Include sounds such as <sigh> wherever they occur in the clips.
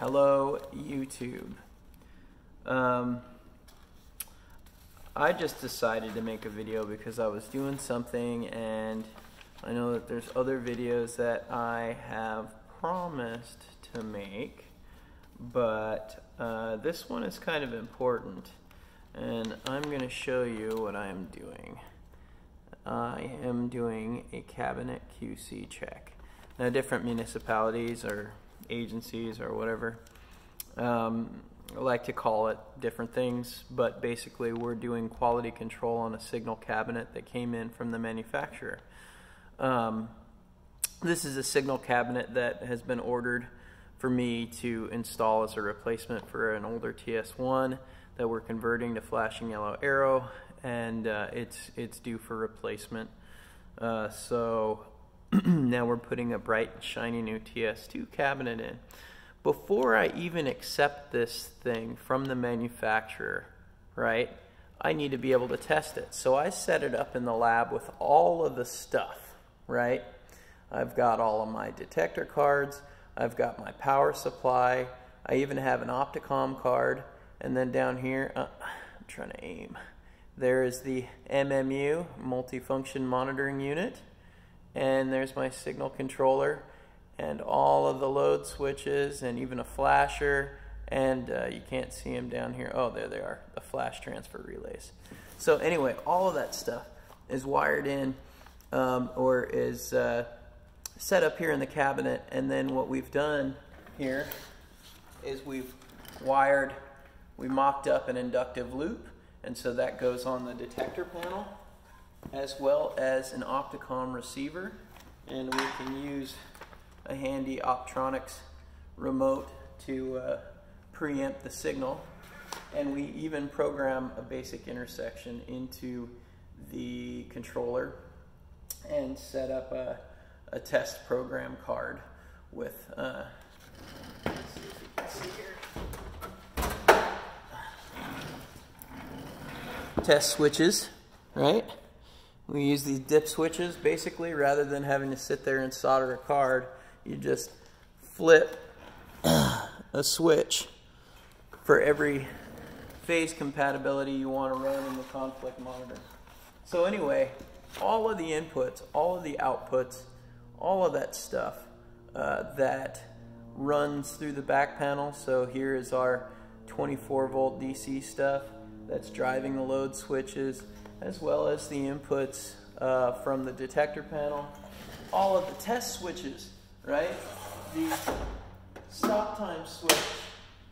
Hello, YouTube. Um, I just decided to make a video because I was doing something and I know that there's other videos that I have promised to make, but uh, this one is kind of important and I'm going to show you what I am doing. I am doing a cabinet QC check. Now different municipalities or agencies or whatever um, like to call it different things, but basically we're doing quality control on a signal cabinet that came in from the manufacturer. Um, this is a signal cabinet that has been ordered for me to install as a replacement for an older TS1 that we're converting to flashing yellow arrow and uh, it's it's due for replacement. Uh, so <clears throat> now we're putting a bright shiny new TS2 cabinet in. Before I even accept this thing from the manufacturer, right, I need to be able to test it. So I set it up in the lab with all of the stuff, right? I've got all of my detector cards, I've got my power supply, I even have an Opticom card, and then down here, uh, I'm trying to aim. There is the MMU, multifunction monitoring unit, and there's my signal controller and all of the load switches and even a flasher and uh, you can't see them down here. Oh, there they are, the flash transfer relays. So anyway, all of that stuff is wired in um, or is uh, set up here in the cabinet and then what we've done here is we've wired, we mocked up an inductive loop and so that goes on the detector panel as well as an Opticom receiver. And we can use a handy Optronics remote to uh, preempt the signal. And we even program a basic intersection into the controller and set up a, a test program card with, uh, test switches, right? We use these dip switches basically rather than having to sit there and solder a card. You just flip <clears throat> a switch for every phase compatibility you want to run in the conflict monitor. So anyway, all of the inputs, all of the outputs, all of that stuff uh, that runs through the back panel. So here is our 24 volt DC stuff that's driving the load switches as well as the inputs uh, from the detector panel. All of the test switches, right? The stop time switch,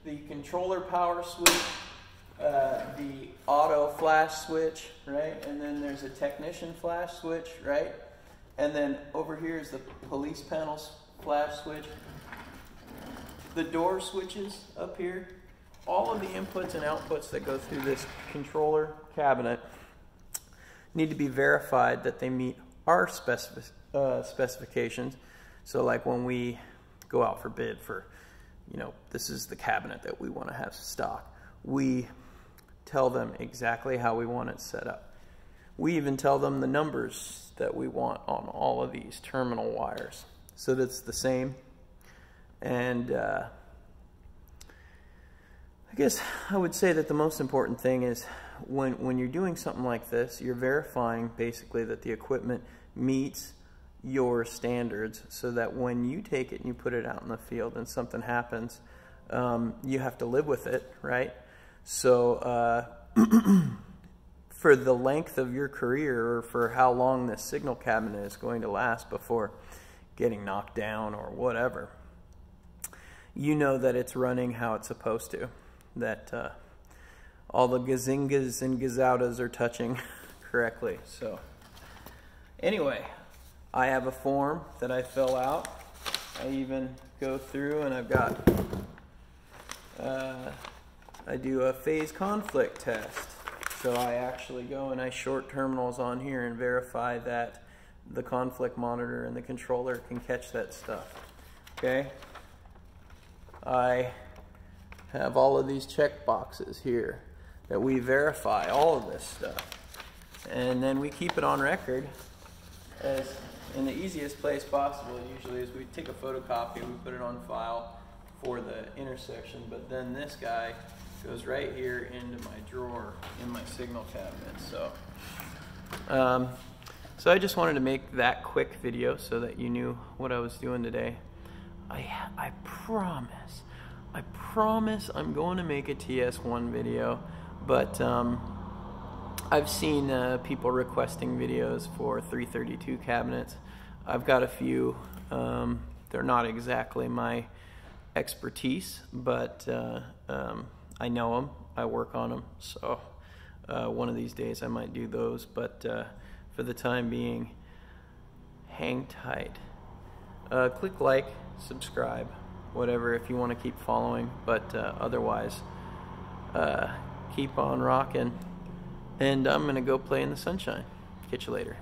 the controller power switch, uh, the auto flash switch, right? And then there's a technician flash switch, right? And then over here is the police panels flash switch. The door switches up here all of the inputs and outputs that go through this controller cabinet need to be verified that they meet our uh, specifications. So like when we go out for bid for, you know, this is the cabinet that we want to have stock, we tell them exactly how we want it set up. We even tell them the numbers that we want on all of these terminal wires so that it's the same. And uh, I guess I would say that the most important thing is when, when you're doing something like this, you're verifying basically that the equipment meets your standards so that when you take it and you put it out in the field and something happens, um, you have to live with it, right? So uh, <clears throat> for the length of your career or for how long this signal cabinet is going to last before getting knocked down or whatever, you know that it's running how it's supposed to that uh, all the gazingas and gazaudas are touching <laughs> correctly. So anyway, I have a form that I fill out. I even go through and I've got, uh, I do a phase conflict test. So I actually go and I short terminals on here and verify that the conflict monitor and the controller can catch that stuff. Okay? I have all of these check boxes here that we verify all of this stuff. And then we keep it on record as in the easiest place possible usually is we take a photocopy, and we put it on file for the intersection, but then this guy goes right here into my drawer in my signal cabinet. So, um, so I just wanted to make that quick video so that you knew what I was doing today. I I promise, I promise I'm going to make a TS1 video, but um, I've seen uh, people requesting videos for 332 cabinets. I've got a few. Um, they're not exactly my expertise, but uh, um, I know them. I work on them. So uh, one of these days I might do those. But uh, for the time being, hang tight. Uh, click like, subscribe, whatever if you want to keep following. But uh, otherwise, keep on rocking. And I'm going to go play in the sunshine. Catch you later.